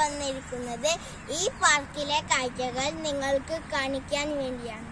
വന്നിരിക്കുന്നത് ഈ പാർക്കിലെ കാഴ്ചകൾ നിങ്ങൾക്ക് കാണിക്കാൻ വേണ്ടിയാണ്.